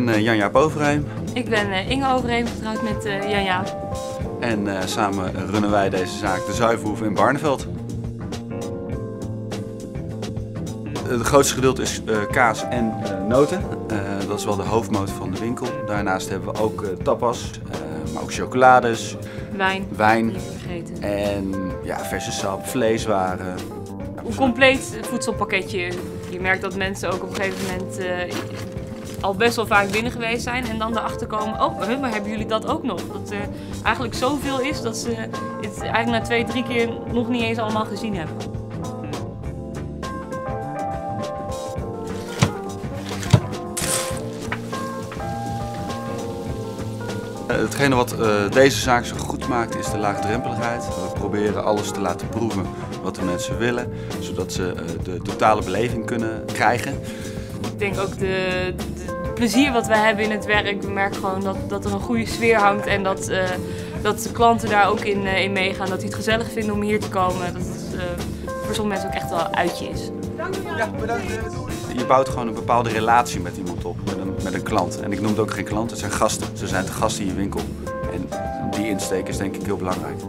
ben uh, Jan-Jaap Overheem. Ik ben Inge Overheem, getrouwd met uh, Jan-Jaap. En samen runnen wij deze zaak, de Zuiverhoef in Barneveld. Het grootste gedeelte is kaas en noten. dat is wel de hoofdmoot van de winkel. Daarnaast hebben we ook tapas, maar ook chocolades. Wijn. Wijn. En ja, verse sap, vleeswaren. Een compleet voedselpakketje. Je merkt dat mensen ook op een gegeven moment al best wel vaak binnen geweest zijn en dan erachter komen, oh, maar hebben jullie dat ook nog? Dat er eigenlijk zoveel is dat ze het eigenlijk na twee, drie keer nog niet eens allemaal gezien hebben. Eh, hetgene wat uh, deze zaak zo goed maakt is de laagdrempeligheid. We proberen alles te laten proeven wat de mensen willen, zodat ze uh, de totale beleving kunnen krijgen. Ik denk ook de, plezier wat wij hebben in het werk. We merken gewoon dat, dat er een goede sfeer hangt en dat, uh, dat de klanten daar ook in, uh, in meegaan. Dat die het gezellig vinden om hier te komen. Dat het uh, voor sommige mensen ook echt wel uitje is. Ja, bedankt. Je bouwt gewoon een bepaalde relatie met iemand op, met een, met een klant. En ik noem het ook geen klant, het zijn gasten. Ze zijn te gast in je winkel. En die insteek is denk ik heel belangrijk.